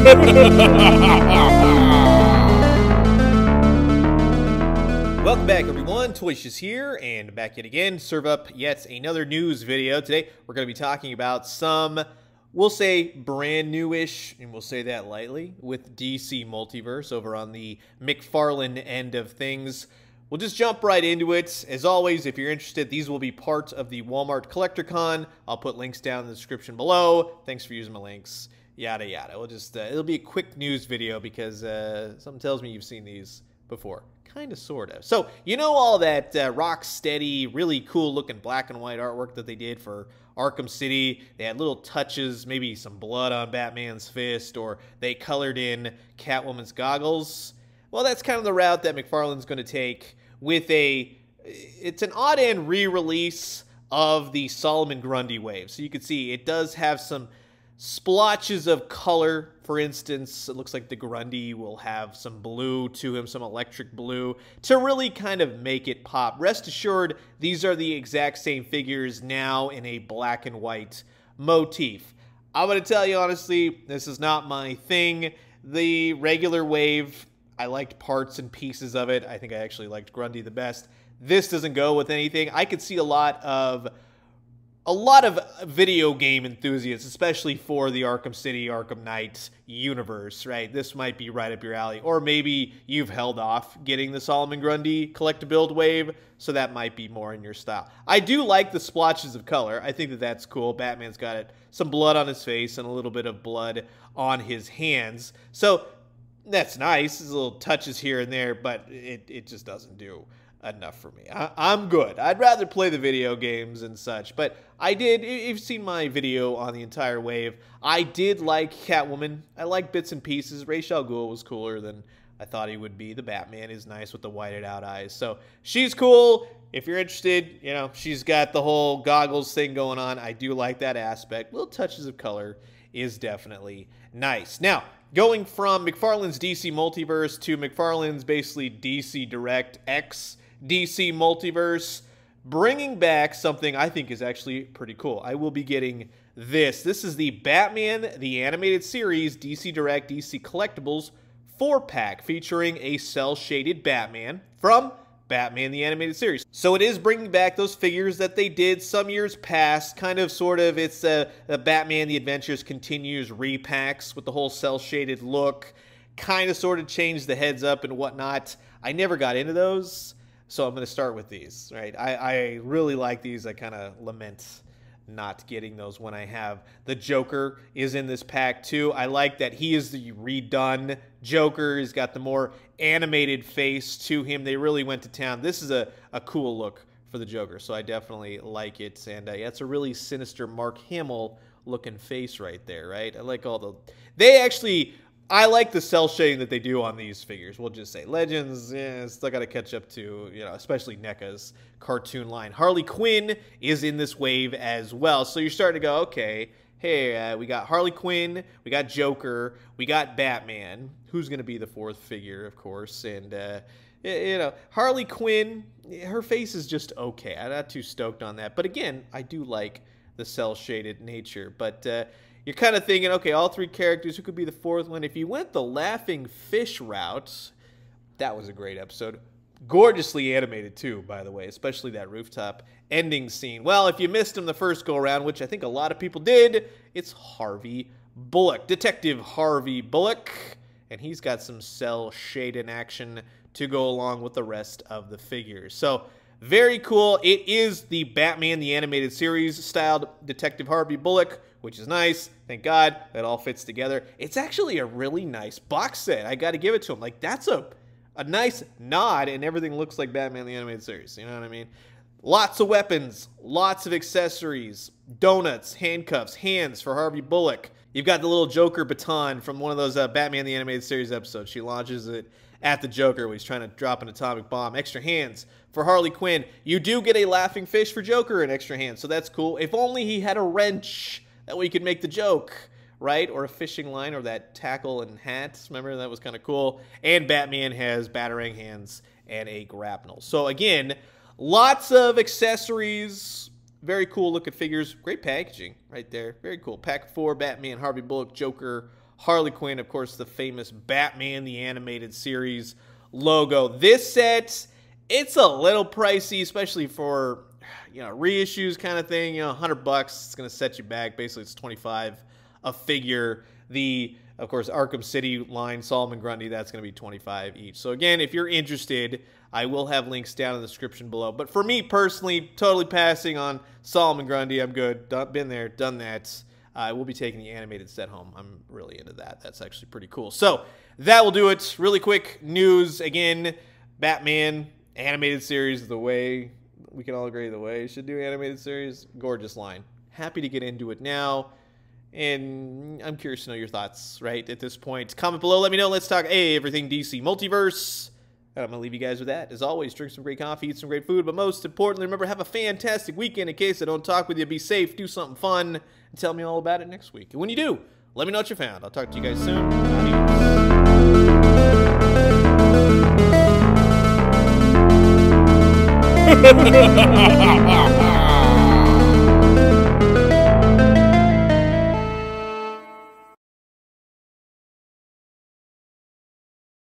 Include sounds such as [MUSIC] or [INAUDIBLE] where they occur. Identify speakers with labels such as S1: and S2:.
S1: [LAUGHS] Welcome back, everyone. Toyshiz here, and back yet again, serve up yet another news video. Today, we're going to be talking about some, we'll say, brand newish, and we'll say that lightly, with DC Multiverse over on the McFarlane end of things. We'll just jump right into it. As always, if you're interested, these will be part of the Walmart Collector Con. I'll put links down in the description below. Thanks for using my links. Yada yada. We'll just uh, it'll be a quick news video because uh, something tells me you've seen these before. Kind of, sort of. So, you know all that uh, Rocksteady, really cool looking black and white artwork that they did for Arkham City? They had little touches, maybe some blood on Batman's fist, or they colored in Catwoman's goggles. Well, that's kind of the route that McFarlane's going to take with a it's an odd end re-release of the Solomon Grundy wave. So you can see it does have some splotches of color. For instance, it looks like the Grundy will have some blue to him, some electric blue, to really kind of make it pop. Rest assured, these are the exact same figures now in a black and white motif. I'm going to tell you honestly, this is not my thing. The regular wave I liked parts and pieces of it. I think I actually liked Grundy the best. This doesn't go with anything. I could see a lot of a lot of video game enthusiasts, especially for the Arkham City, Arkham Knight universe, right? This might be right up your alley. Or maybe you've held off getting the Solomon Grundy collect-to-build wave, so that might be more in your style. I do like the splotches of color. I think that that's cool. Batman's got it. Some blood on his face and a little bit of blood on his hands. So that's nice. There's little touches here and there, but it, it just doesn't do enough for me. I, am good. I'd rather play the video games and such. But I did, you've seen my video on the entire wave. I did like Catwoman. I like bits and pieces. Ra's al Ghul was cooler than I thought he would be. The Batman is nice with the whited out eyes. So she's cool. If you're interested, you know, she's got the whole goggles thing going on. I do like that aspect. Little touches of color is definitely nice. Now, going from McFarlane's DC Multiverse to McFarlane's basically DC Direct X DC Multiverse, bringing back something I think is actually pretty cool. I will be getting this. This is the Batman the Animated Series DC Direct DC Collectibles 4-pack featuring a cel-shaded Batman from Batman the Animated Series. So it is bringing back those figures that they did some years past, kind of sort of, it's a, a Batman the Adventures Continues repacks with the whole cel-shaded look, kind of sort of changed the heads up and whatnot. I never got into those, so I'm going to start with these, right? I, I really like these. I kind of lament not getting those when I have the Joker is in this pack too. I like that he is the redone Joker. He's got the more animated face to him. They really went to town. This is a, a cool look for the Joker, so I definitely like it. And uh, yeah, it's a really sinister Mark Hamill looking face right there, right? I like all the... They actually I like the cel shading that they do on these figures. We'll just say Legends, yeah, still got to catch up to, you know, especially NECA's cartoon line. Harley Quinn is in this wave as well. So you're starting to go, okay, hey, uh, we got Harley Quinn, we got Joker, we got Batman. Who's going to be the fourth figure, of course? And, uh, you know, Harley Quinn, her face is just okay. I'm not too stoked on that. But again, I do like the cel shaded nature. But, uh, you're kind of thinking, okay, all three characters, who could be the fourth one? If you went the laughing fish route, that was a great episode. Gorgeously animated, too, by the way, especially that rooftop ending scene. Well, if you missed him the first go around, which I think a lot of people did, it's Harvey Bullock, Detective Harvey Bullock. And he's got some cel shading action to go along with the rest of the figures. So, very cool. It is the Batman the Animated Series styled Detective Harvey Bullock which is nice. Thank God that all fits together. It's actually a really nice box set. I got to give it to him. Like that's a a nice nod, and everything looks like Batman the Animated Series. You know what I mean? Lots of weapons, lots of accessories, donuts, handcuffs, hands for Harvey Bullock. You've got the little Joker baton from one of those uh, Batman the Animated Series episodes. She launches it at the Joker when he's trying to drop an atomic bomb. Extra hands for Harley Quinn. You do get a laughing fish for Joker and extra hands, so that's cool. If only he had a wrench that way you could make the joke, right? Or a fishing line or that tackle and hat. Remember, that was kind of cool. And Batman has batarang hands and a grapnel. So again, lots of accessories. Very cool looking figures. Great packaging right there. Very cool. Pack four, Batman, Harvey Bullock, Joker, Harley Quinn, of course, the famous Batman the Animated Series logo. This set, it's a little pricey, especially for you know reissues kind of thing. You know, 100 bucks, it's gonna set you back. Basically, it's 25 a figure. The of course, Arkham City line, Solomon Grundy, that's going to be 25 each. So again, if you're interested, I will have links down in the description below. But for me personally, totally passing on Solomon Grundy. I'm good. Been there, done that. I will be taking the animated set home. I'm really into that. That's actually pretty cool. So that will do it. Really quick news again. Batman animated series, the way we can all agree, the way should do animated series, gorgeous line. Happy to get into it now. And I'm curious to know your thoughts, right, at this point. Comment below, let me know. Let's talk hey, everything DC Multiverse. And I'm going to leave you guys with that. As always, drink some great coffee, eat some great food, but most importantly, remember, have a fantastic weekend. In case I don't talk with you, be safe, do something fun, and tell me all about it next week. And when you do, let me know what you found. I'll talk to you guys soon. Ha ha ha ha ha ha!